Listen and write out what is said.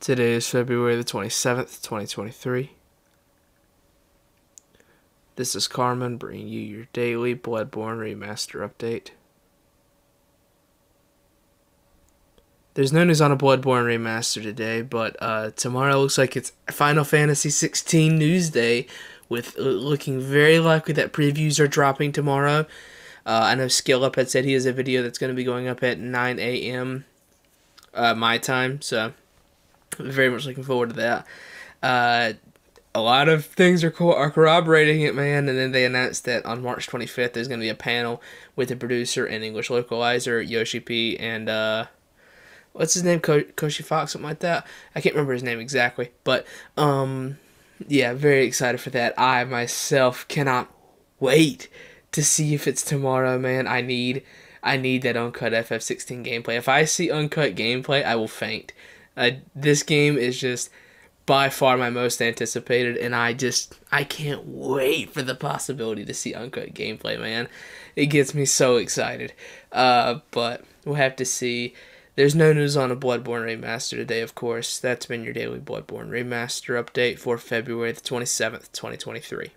Today is February the 27th, 2023. This is Carmen bringing you your daily Bloodborne Remaster update. There's no news on a Bloodborne Remaster today, but uh, tomorrow looks like it's Final Fantasy 16 News Day, with uh, looking very likely that previews are dropping tomorrow. Uh, I know Skill Up had said he has a video that's going to be going up at 9 a.m. Uh, my time, so very much looking forward to that. Uh, a lot of things are co- are corroborating it, man. And then they announced that on March 25th, there's going to be a panel with the producer and English localizer Yoshi P and uh, what's his name, Ko- Koshi Fox, something like that. I can't remember his name exactly, but um, yeah, very excited for that. I myself cannot wait to see if it's tomorrow, man. I need I need that uncut FF16 gameplay. If I see uncut gameplay, I will faint. Uh, this game is just by far my most anticipated, and I just I can't wait for the possibility to see uncut gameplay, man. It gets me so excited. Uh, but we'll have to see. There's no news on a Bloodborne remaster today, of course. That's been your daily Bloodborne remaster update for February the 27th, 2023.